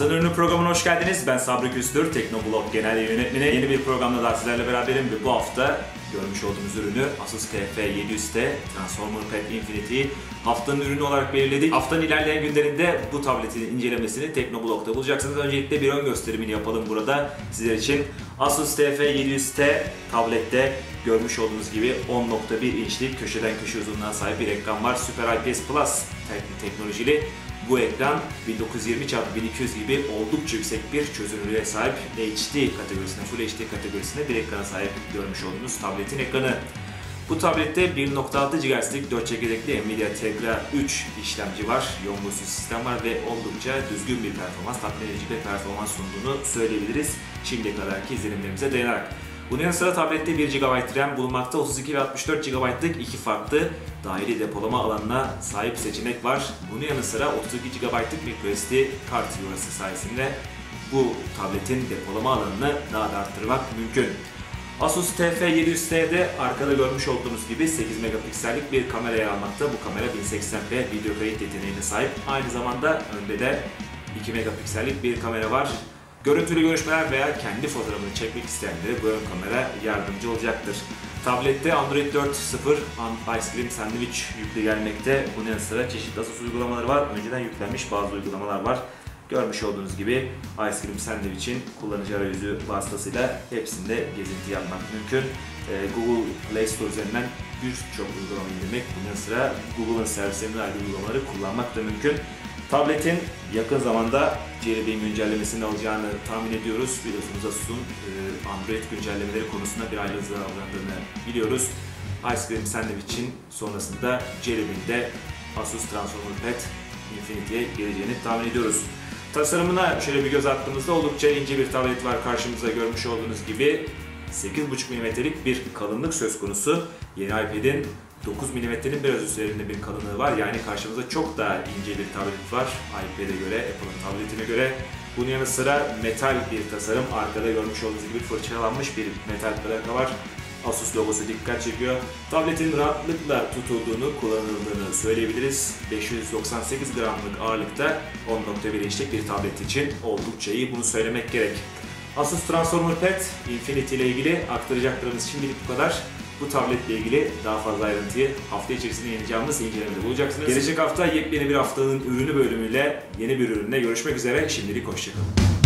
Haftanın ürünü programına hoş geldiniz. Ben Sabri Küstür, Teknoblog Genel Yönetmeni. Yeni bir programda daha sizlerle beraberim ve bu hafta görmüş olduğumuz ürünü Asus TF700T Transformer Pad Infinity haftanın ürünü olarak belirledik. Haftanın ilerleyen günlerinde bu tabletin incelemesini Teknoblog'da bulacaksınız. Öncelikle bir ön gösterimini yapalım burada sizler için. Asus TF700T tablette görmüş olduğunuz gibi 10.1 inçlik köşeden köşe uzunluğuna sahip bir ekran var. Super IPS Plus teknolojili bu ekran 1920x1200 gibi oldukça yüksek bir çözünürlüğe sahip HD kategorisine, Full HD kategorisine bir ekrana sahip görmüş olduğunuz tabletin ekranı. Bu tablette 1.6 GHz'lik 4 çekirdekli Nvidia Tegra 3 işlemci var, buzlu sistem var ve oldukça düzgün bir performans, tatmin edici bir performans sunduğunu söyleyebiliriz şimdiye kadarki izlenimlerimize dayanarak. Bunun yanı sıra tablette 1 GB RAM bulunmakta, 32 ve 64 GB'lık iki farklı dahili depolama alanına sahip seçenek var. Bunun yanı sıra 32 GB'lık microSD kart yuvası sayesinde bu tabletin depolama alanını daha da arttırmak mümkün. Asus TF700T'de arkada görmüş olduğunuz gibi 8 megapiksellik bir kamera yer almakta. Bu kamera 1080p video kayıt yeteneğine sahip. Aynı zamanda önde de 2 megapiksellik bir kamera var. Görüntülü görüşmeler veya kendi fotoğrafını çekmek isteyenlere bu ön kamera yardımcı olacaktır. Tablette Android 4.0 Ice Cream Sandwich yüklü gelmekte. Bunun yanı sıra çeşitli Asus uygulamaları var. Önceden yüklenmiş bazı uygulamalar var. Görmüş olduğunuz gibi Ice Cream Sandwich'in kullanıcı arayüzü vasıtasıyla hepsinde gezinti yapmak mümkün. Ee, Google Play Store üzerinden birçok uygulama indirmek, bunun yanı sıra Google'ın servislerine ait uygulamaları kullanmak da mümkün. Tabletin yakın zamanda Jelly güncellemesini alacağını tahmin ediyoruz. Biliyorsunuz Asus'un e, Android güncellemeleri konusunda bir ayrılığı davrandığını biliyoruz. Ice Cream Sandwich'in sonrasında Jelly Bean'de Asus Transformer Pad Infinity'ye geleceğini tahmin ediyoruz. Tasarımına şöyle bir göz attığımızda oldukça ince bir tablet var karşımızda görmüş olduğunuz gibi. 8.5 mm'lik bir kalınlık söz konusu. Yeni iPad'in 9 mm'nin biraz üzerinde bir kalınlığı var. Yani karşımızda çok daha ince bir tablet var iPad'e göre, Apple'ın tabletine göre. Bunun yanı sıra metal bir tasarım. Arkada görmüş olduğunuz gibi fırçalanmış bir metal plaka var. Asus logosu dikkat çekiyor. Tabletin rahatlıkla tutulduğunu, kullanıldığını söyleyebiliriz. 598 gramlık ağırlıkta 10.1 inçlik bir tablet için oldukça iyi. Bunu söylemek gerek. Asus Transformer Pad Infinity ile ilgili aktaracaklarımız şimdilik bu kadar. Bu tabletle ilgili daha fazla ayrıntıyı hafta içerisinde yayınlayacağımız incelemede bulacaksınız. Gelecek hafta yepyeni bir haftanın ürünü bölümüyle yeni bir ürünle görüşmek üzere. Şimdilik hoşçakalın.